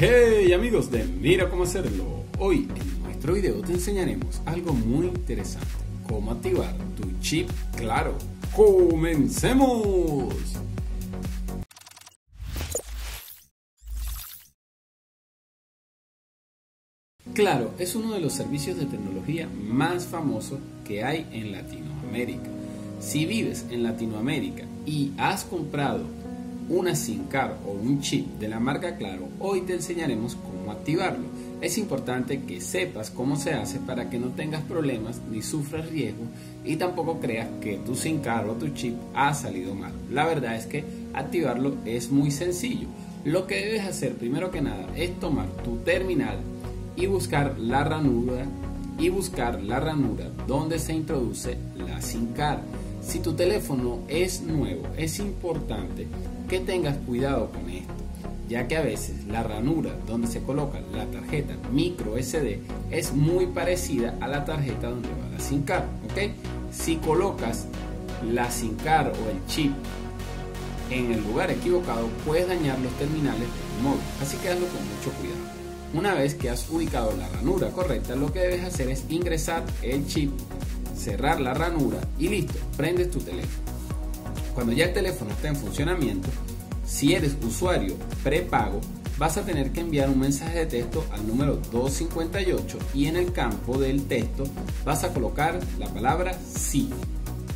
Hey amigos de Mira cómo hacerlo. Hoy en nuestro video te enseñaremos algo muy interesante. Cómo activar tu chip claro. ¡Comencemos! Claro, es uno de los servicios de tecnología más famosos que hay en Latinoamérica. Si vives en Latinoamérica y has comprado una SIM card o un chip de la marca Claro, hoy te enseñaremos cómo activarlo. Es importante que sepas cómo se hace para que no tengas problemas ni sufras riesgo y tampoco creas que tu SIM card o tu chip ha salido mal. La verdad es que activarlo es muy sencillo. Lo que debes hacer primero que nada es tomar tu terminal y buscar la ranura y buscar la ranura donde se introduce la SIM card. Si tu teléfono es nuevo, es importante que tengas cuidado con esto, ya que a veces la ranura donde se coloca la tarjeta micro SD es muy parecida a la tarjeta donde va la SIM card. Si colocas la SIM card o el chip en el lugar equivocado, puedes dañar los terminales del móvil, así que hazlo con mucho cuidado. Una vez que has ubicado la ranura correcta, lo que debes hacer es ingresar el chip, cerrar la ranura y listo, prendes tu teléfono. Cuando ya el teléfono está en funcionamiento, si eres usuario prepago, vas a tener que enviar un mensaje de texto al número 258 y en el campo del texto vas a colocar la palabra sí.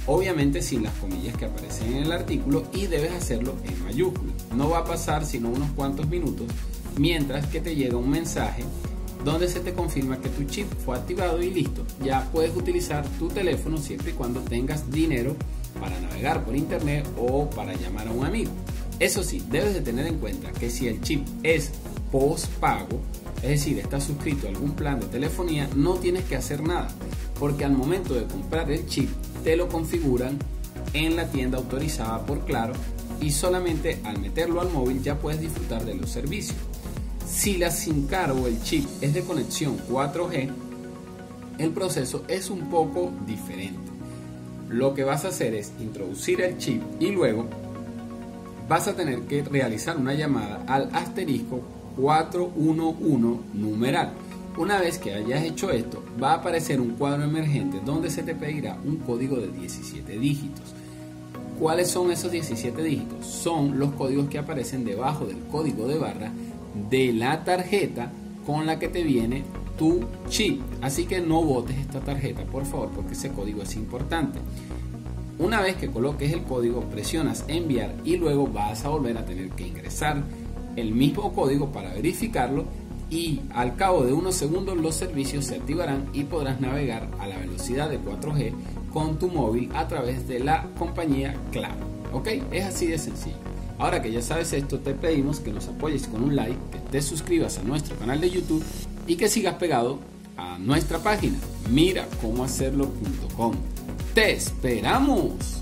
Obviamente sin las comillas que aparecen en el artículo y debes hacerlo en mayúsculas. No va a pasar sino unos cuantos minutos mientras que te llega un mensaje donde se te confirma que tu chip fue activado y listo. Ya puedes utilizar tu teléfono siempre y cuando tengas dinero para navegar por internet o para llamar a un amigo. Eso sí, debes de tener en cuenta que si el chip es post pago, es decir, estás suscrito a algún plan de telefonía, no tienes que hacer nada, porque al momento de comprar el chip te lo configuran en la tienda autorizada por Claro y solamente al meterlo al móvil ya puedes disfrutar de los servicios. Si la SIM card o el chip es de conexión 4G, el proceso es un poco diferente. Lo que vas a hacer es introducir el chip y luego vas a tener que realizar una llamada al asterisco 411 numeral. Una vez que hayas hecho esto, va a aparecer un cuadro emergente donde se te pedirá un código de 17 dígitos. ¿Cuáles son esos 17 dígitos? Son los códigos que aparecen debajo del código de barra de la tarjeta con la que te viene tu chip. Así que no botes esta tarjeta, por favor, porque ese código es importante. Una vez que coloques el código, presionas enviar y luego vas a volver a tener que ingresar el mismo código para verificarlo y al cabo de unos segundos los servicios se activarán y podrás navegar a la velocidad de 4G con tu móvil a través de la compañía Claro. ¿Ok? Es así de sencillo. Ahora que ya sabes esto, te pedimos que nos apoyes con un like, que te suscribas a nuestro canal de YouTube y que sigas pegado a nuestra página mira cómo hacerlo.com. ¡Te esperamos!